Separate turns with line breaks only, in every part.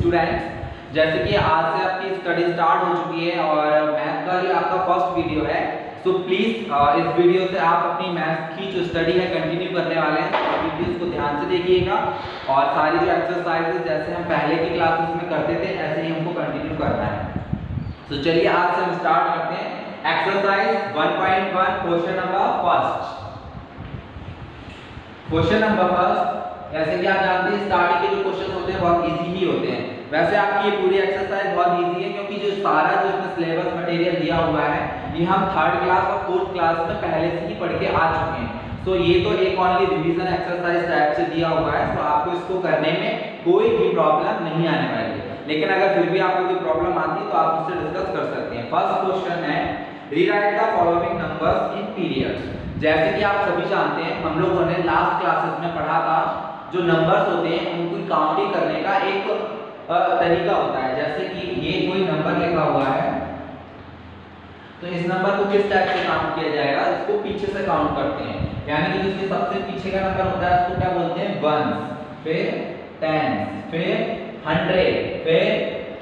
Students, जैसे कि आज से आपकी स्टडी स्टार्ट हो चुकी है और मैथ का ये आपका फ़र्स्ट वीडियो है। सो so प्लीज़ इस वीडियो से आप अपनी मैथ की जो स्टडी है कंटिन्यू करने वाले हैं। तो वीडियोस को ध्यान से देखिएगा और सारी जो एक्सरसाइजेस जैसे हम पहले की क्लासेस में करते थे ऐसे ही हमको कंटिन्यू करना है। तो so चलिए आज से हम स्टार्ट करते हैं। Exercise 1.1 question number first question number first जैसे कि आप जानते हैं, स्टार्टिंग के जो क्वेश्चन होते हैं, बहुत इजी ही होते हैं। वैसे आपकी ये पूरी एक्सरसाइज बहुत इजी है, क्योंकि जो सारा जो इसमें सिलेबस मटेरियल दिया हुआ है, ये हम थर्ड क्लास और फोर्थ क्लास में पहले से ही पढ़ के आ चुके हैं। तो ये तो एक ओनली रिवीजन एक्सरसाइज टाइप से दिया हुआ है तो आपको इसको करने में कोई भी प्रॉब्लम नहीं आने वाली है। लेकिन अगर फिर भी आपको कोई प्रॉब्लम आती है तो आप उससे डिस्कस कर सकते हैं। फ़र्स्ट क्वेश्चन है rewrite the following numbers in periods जैसे कि आप सभी जानते हैं, हम लोगों ने लास्ट क्लासेस में पढ़ा था जो नंबर्स होते हैं, उनको काउंटिंग करने का एक तरीका होता है। जैसे कि ये कोई नंबर लिखा हुआ है तो इस नंबर को किस टाइप से काउंट किया जाएगा? इसको पीछे से काउंट करते हैं। यानी कि जिसके सबसे पीछे का नंबर होता है, उसको क्या बोलते हैं? वन फिर टेन फिर हंड्रेड फिर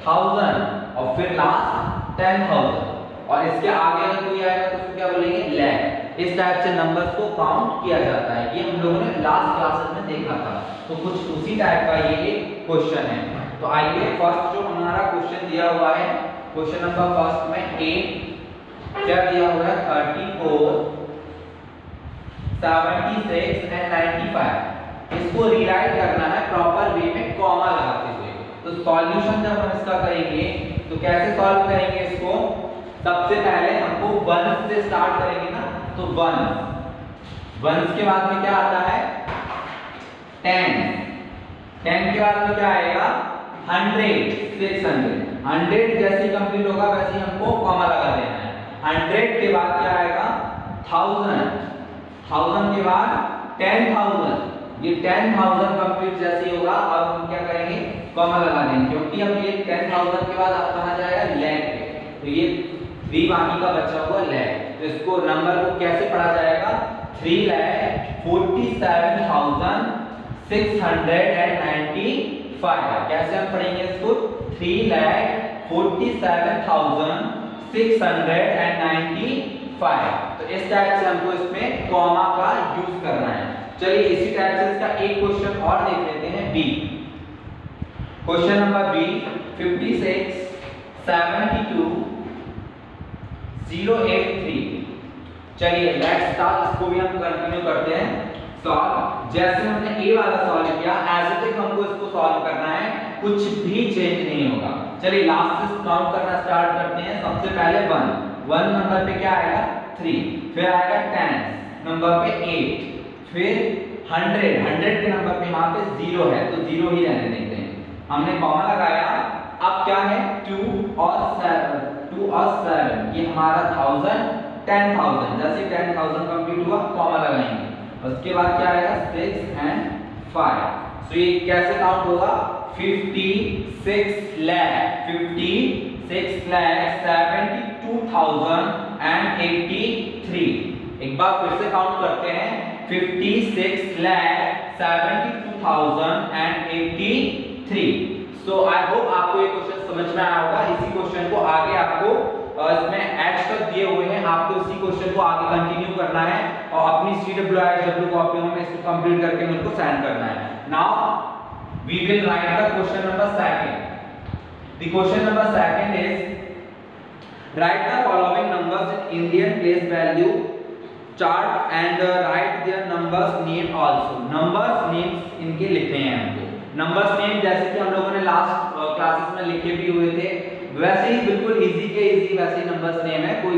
थाउज़ेंड और फिर लास्ट टेन थाउज़ेंड और इसके आगे अगर कोई आएगा तो उसको क्या बोलेंगे? लैख इस टाइप से नंबर्स को काउंट किया जाता है। ये हम लोगों ने लास्ट क्लासेस में देखा था। तो कुछ उसी टाइप का ये क्वेश्चन है। तो आइए फ़र्स्ट जो हमारा क्वेश्चन दिया हुआ है क्वेश्चन नंबर फ़र्स्ट में ए क्या दिया हुआ है? Thirty four seventy six and ninety five इसको रिराइट करना है प्रॉपर वे में कॉमा लगाते हुए। तो सॉल्यूशन जब हम इसका करेंगे तो कैसे सॉल्व करेंगे इसको? सबसे पहले हमको वन से स्टार्ट करेंगे ना। तो वन वन के बाद में क्या आता है? टेन टेन के बाद में क्या आएगा? हंड्रेड सिक्स हंड्रेड हंड्रेड जैसे कंप्लीट होगा, वैसे हमको कॉमा लगा देना है. हंड्रेड के बाद क्या आएगा? थाउज़ेंड थाउज़ेंड के बाद टेन थाउज़ेंड ये टेन थाउज़ेंड कंप्लीट जैसे होगा, अब हम क्या करेंगे? कॉमा लगा देंगे. क्योंकि अब ये टेन थाउज़ेंड के बाद आप कहा जाएगा? लैख तो ये थ्री बाकी का बचा हुआ लैख तो इसको नंबर को कैसे पढ़ा जाएगा? Three lakh forty seven thousand six hundred and ninety five कैसे हम पढ़ेंगे इसको? Three lakh forty seven thousand six hundred and ninety five तो इस टाइप से हमको इसमें कॉमा का यूज़ करना है। चलिए इसी टाइप से इसका एक क्वेश्चन और देख लेते हैं B question number B fifty six seventy two zero eight three. चलिए लेट्स स्टार्ट इसको भी हम कंटिन्यू करते हैं। सॉल्व जैसे हमने ए वाला सॉल्व किया एज इट इज़ हमको इसको सॉल्व करना है। कुछ भी चेंज नहीं होगा। चलिए लास्ट से काउंट करना स्टार्ट करते हैं। सबसे पहले वन वन नंबर पे क्या आएगा? थ्री फिर आएगा टेन नंबर पे एट फिर हंड्रेड हंड्रेड के नंबर पे यहाँ पे ज़ीरो है तो ज़ीरो ही रहने देते हैं। हमने कॉमा लगाया। अब क्या है? टू और सेवन टू और सेवन ये हमारा थाउज़ेंड टेन थाउज़ेंड जैसे टेन थाउज़ेंड कंप्लीट हुआ कॉमा लगाएँगे उसके बाद क्या आएगा? सिक्स एंड फाइव सो ये कैसे काउंट होगा? Fifty six lakh fifty six lakh seventy two thousand and eighty three एक बार फिर से काउंट करते हैं। Fifty six lakh seventy two thousand and eighty three so I hope आपको ये क्वेश्चन समझ में आया होगा। इसी क्वेश्चन को आगे आपको इसमें एच तक दिए हुए हैं। आपको इसी क्वेश्चन को आगे कंटिन्यू करना है और अपनी C W I W copy में इसको कंप्लीट करके मेरे को सेंड करना है। Now we will write the question number second the question number second is write the following numbers in Indian place value chart and write their numbers name also numbers names इनके लिखने हैं हमको। Numbers name जैसे कि हम लोगों ने last classes में लिखे भी हुए थे। वैसे ही बिल्कुल इजी के इजी वैसे ही नंबर्स नेम है, कोई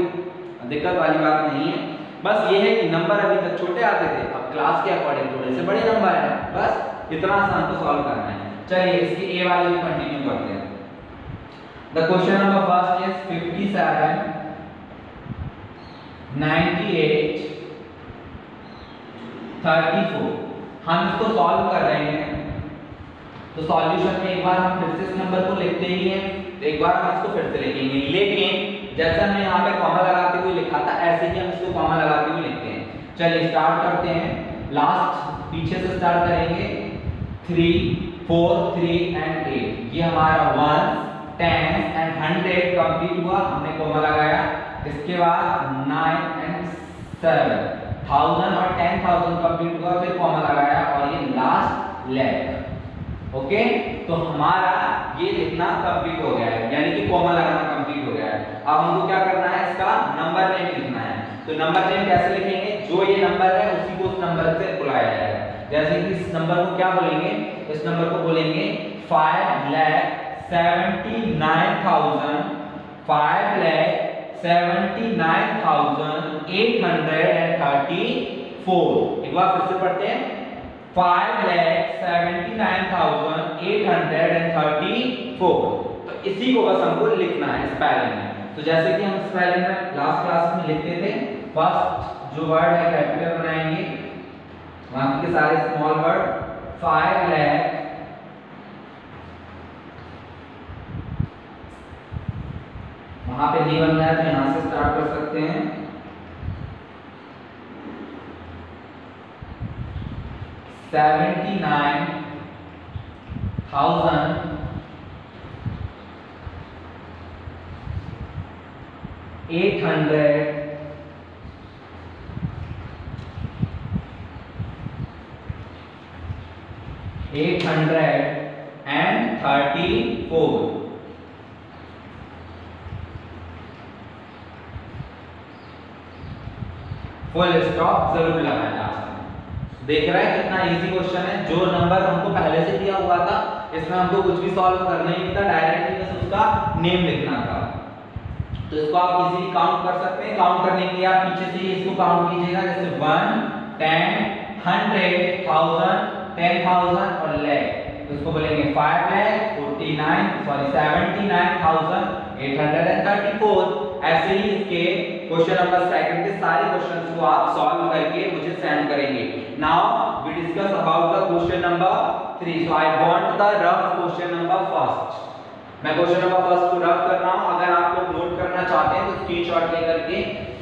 दिक्कत वाली बात नहीं है। बस ये है कि नंबर अभी तक छोटे आते थे, अब क्लास के अकॉर्डिंग थोड़े से बड़े नंबर है। बस इतना सा हमको सॉल्व करना है। चलिए, इसकी ए वाले में कंटिन्यू करते हैं। The question number first is 57 98 34 हम इसको सॉल्व कर रहे हैं। तो सॉल्यूशन में एक बार हम फिर से इस नंबर को लिखते ही हैं। तो एक बार हम इसको फिर से लिखेंगे। लेकिन जैसा हमने यहाँ पे कॉमा लगाते हुए लिखा था, ऐसे ही हम इसको कॉमा लगाते हुए लिखते हैं। चलिए स्टार्ट करते हैं। लास्ट पीछे से स्टार्ट करेंगे। Three four three and eight ये हमारा one ten and hundred complete हुआ। हमने कोमा लगाया। इसके बाद नाइन एंड सेवन थाउज़ेंड और टेन थाउज़ेंड कंप्लीट हुआ, फिर कॉमा लगाया। और ये लास्ट लैक ओके? तो हमारा ये लिखना कंप्लीट हो गया है, यानी कि कॉमा लगाना कंप्लीट हो गया है। अब हमको क्या करना है, इसका नंबर नेम लिखना है। तो नंबर नेम कैसे लिखेंगे? जो ये नंबर है, उसी को उस नंबर से बुलाया जाएगा। जैसे कि इस नंबर को क्या बोलेंगे? इस नंबर को बोलेंगे five lakh seventy nine thousand five lakh seventy nine thousand eight hundred and thirty four एक बार फिर से पढ़ते हैं। Five lakh seventy nine thousand eight hundred and thirty four तो इसी को बस हमको लिखना है स्पेलिंग में। तो जैसे कि हम स्पेलिंग में लास्ट क्लास में लिखते थे फ़र्स्ट जो वर्ड है कैपिटल बनाएँगे बाकी के सारे स्मॉल वर्ड फाइव लैख वहाँ पे नहीं रहा है तो यहाँ से स्टार्ट कर सकते हैं। Seventy nine thousand eight hundred eight hundred and thirty four full stop ज़रूर लगाना। देख रहा है कितना इजी क्वेश्चन है। जो नंबर हमको पहले से दिया हुआ था, इसमें हमको कुछ भी सॉल्व करना ही था डायरेक्टली बस उसका नेम लिखना था। तो इसको आप इजीली काउंट कर सकते हैं। काउंट करने के लिए आप पीछे से इसको काउंट कीजिएगा। जैसे one ten hundred thousand ten thousand और लैख तो इसको बोलेंगे five lakh forty nine sorry seventy nine thousand eight hundred and thirty four ऐसे ही इसके क्वेश्चन नंबर सेकंड के सारे क्वेश्चंस को आप सॉल्व करके मुझे सेंड करेंगे। Now we discuss about the question number 3 so I want the rough question number first मैं क्वेश्चन नंबर फ़र्स्ट को रफ कर रहा हूँ। अगर आप लोग नोट करना चाहते हैं तो स्क्रीनशॉट लेकर के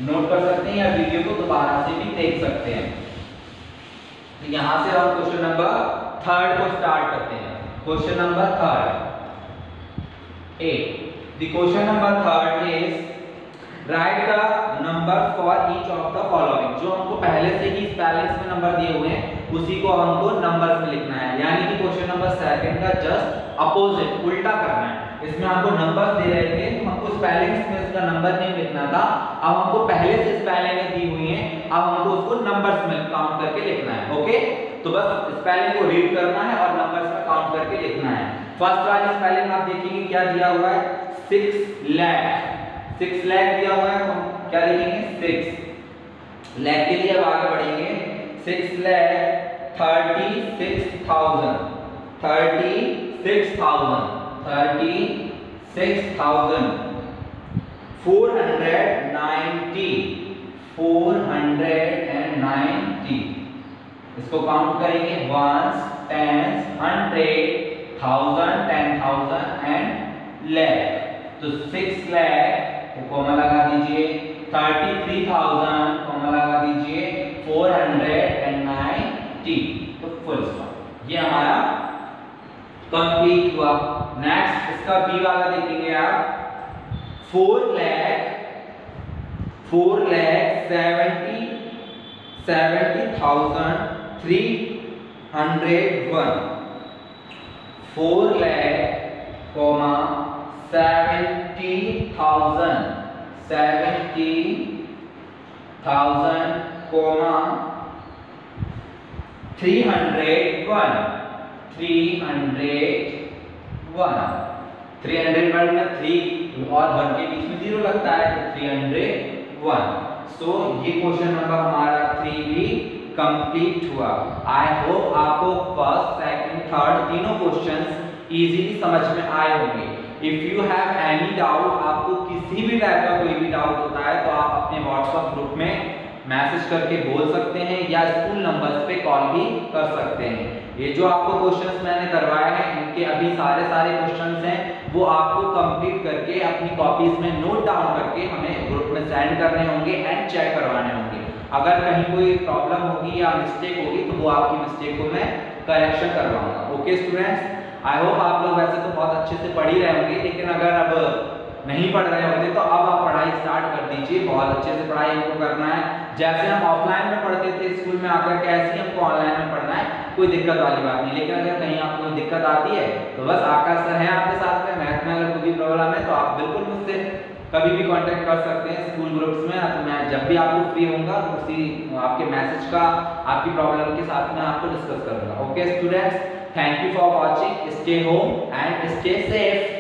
नोट कर सकते हैं या वीडियो को दोबारा से भी देख सकते हैं। तो यहाँ से हम क्वेश्चन नंबर थर्ड को स्टार्ट करते हैं। Question number third A the question number third is write the number for each of the following जो हमको पहले से ही स्पेलिंग्स में नंबर दिए हुए हैं, उसी को हमको नंबर्स में लिखना है। यानी कि क्वेश्चन नंबर सेकंड का जस्ट अपोजिट उल्टा करना है। इसमें हमको नंबर्स दे रहे थे तो हमको स्पेलिंग्स में उसका नंबर नहीं लिखना था। अब हमको पहले से स्पेलिंग दी हुई हैं, अब हमको उसको नंबर्स में काउंट करके लिखना है ओके तो बस स्पेलिंग को रीड करना है और नंबर्स में काउंट करके लिखना है। फ़र्स्ट वाली स्पेलिंग आप देखेंगे क्या दिया हुआ है? 6 लाख सिक्स लैख दिया हुआ है तो क्या लिखेंगे? सिक्स लैख के लिए अब आगे बढ़ेंगे। Six lakh thirty six thousand thirty six thousand thirty six thousand four hundred ninety four hundred and ninety इसको काउंट करेंगे। One ten hundred thousand ten thousand and lakh तो सिक्स लैख तो कॉमा लगा दीजिए। थर्टी थ्री थाउज़ेंड कॉमा लगा दीजिए। Four hundred and ninety तो full stop ये हमारा कंप्लीट हुआ। नेक्स्ट इसका बी वाला देखेंगे आप। Four lakh four lakh seventy seventy thousand three hundred one four lakh comma seventy thousand. seventy thousand comma three hundred one. three hundred one. Three hundred one में three और one के बीच में zero लगता है तो थ्री हंड्रेड वन सो ये question number हमारा थ्री भी कंप्लीट हुआ। आई होप आपको फ़र्स्ट सेकंड थर्ड तीनों क्वेश्चंस इजीली समझ में आए होंगे। If you have any doubt आपको किसी भी टाइप का कोई भी डाउट होता है तो आप अपने व्हाट्सएप ग्रुप में मैसेज करके बोल सकते हैं या स्कूल नंबर्स पे कॉल भी कर सकते हैं। ये जो आपको क्वेश्चंस मैंने करवाए हैं, इनके अभी सारे सारे क्वेश्चंस हैं, वो आपको कंप्लीट करके अपनी कॉपीज में नोट डाउन करके हमें ग्रुप में सेंड करने होंगे एंड चेक करवाने होंगे। अगर कहीं कोई प्रॉब्लम होगी या मिस्टेक होगी तो वो आपकी मिस्टेक को मैं करेक्शन करवाऊँगा। ओके स्टूडेंट्स आई होप आप लोग वैसे तो बहुत अच्छे से पढ़ ही रहे होंगे, लेकिन अगर अब नहीं पढ़ रहे होते तो अब आप पढ़ाई स्टार्ट कर दीजिए, बहुत अच्छे से पढ़ाई हमको करना है। जैसे हम ऑफलाइन में पढ़ते थे, स्कूल में आकर कैसे हमको ऑनलाइन में पढ़ना है, कोई दिक्कत वाली बात नहीं। लेकिन अगर कहीं आपको दिक्कत आती है तो बस आकाश सर है आपके साथ में, मैथ में अगर कोई भी प्रॉब्लम है तो आप बिल्कुल मुझसे कभी भी कांटेक्ट कर सकते हैं स्कूल ग्रुप्स में। तो मैं जब भी आपको फ्री होऊँगा, उसी आपके मैसेज का, आपकी प्रॉब्लम के साथ में आपको डिस्कस करूँगा। Okay students Thank you for watching. Stay home and stay safe.